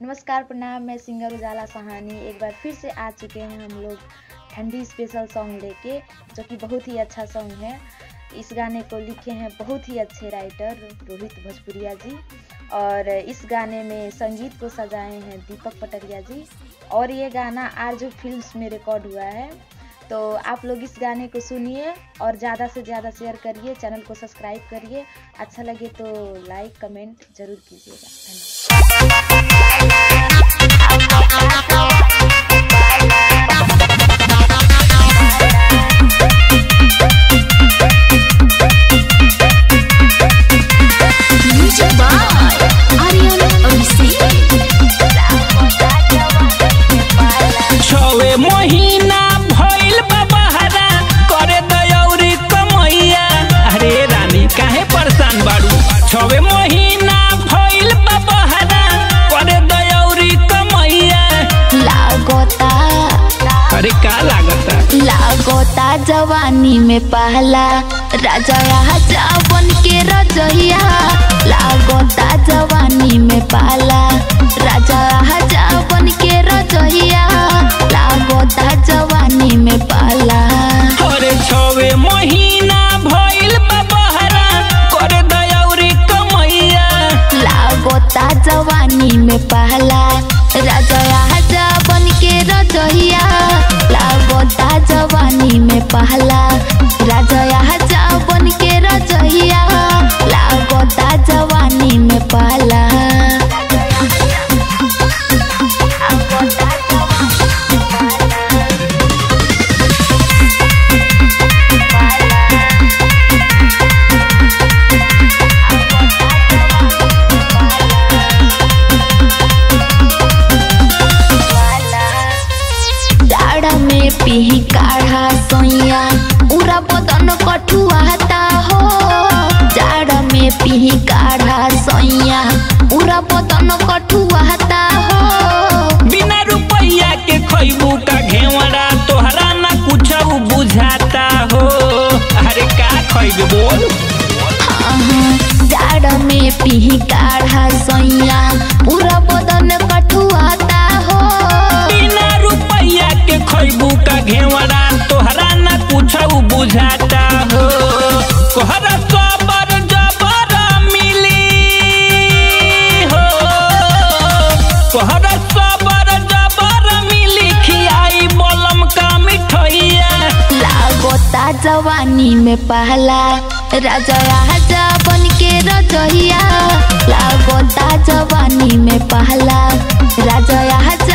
नमस्कार, प्रणाम। मैं सिंगर उजाला सहानी। एक बार फिर से आ चुके हैं हम लोग ठंडी स्पेशल सॉन्ग लेके, जो कि बहुत ही अच्छा सॉन्ग है। इस गाने को लिखे हैं बहुत ही अच्छे राइटर रोहित भोजपुरिया जी। और इस गाने में संगीत को सजाए हैं दीपक पटरिया जी। और ये गाना आरज़ू फिल्म्स में रिकॉर्ड हुआ है। तो आप लोग इस गाने को सुनिए और ज़्यादा से ज़्यादा शेयर करिए चैनल को सब्सक्राइब करिए। अच्छा लगे तो लाइक कमेंट ज़रूर कीजिएगा। धन्यवाद। जवानी में पहला राजा राजा बन के रजहिया। लागोता जवानी में पहला राजा पहला सोइया पूरा बदन कठुआता हो। जाड़ा में पीही काढ़ा सोइया पूरा बदन कठुआता हो। बिना रुपैया के खैबू का घेवड़ा तोहरा ना कुछ बुझाता हो। अरे का खैबे बोल? जाड़ा में पीही काढ़ा सोइया पूरा बदन कठुआता जवानी में पहला। राजा राजा बन के रजहिया लागोता जवानी में पहला। राजा राजा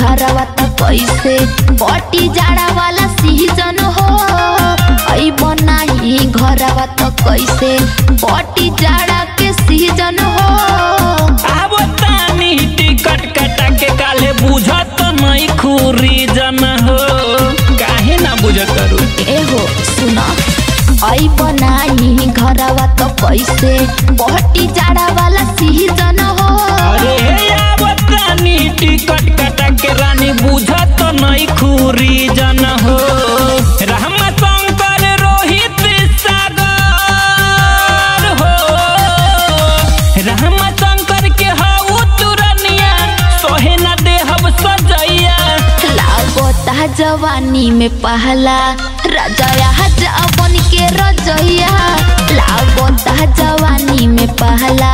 घरवा त कैसे? पटी जाड़ा वाला सीज़न हो। ऐ बनाई घरवा त कैसे? पटी जाड़ा के सीज़न हो। अब तानी टिकट कटा के काले बुझत नहीं खुरी जन हो। काहे ना बुझत करू? एहो सुन। ऐ बनाई घरवा त कैसे? पटी लागोता जवानी में पहला। राजा जवन के रजैया लागोता जवानी में पहला।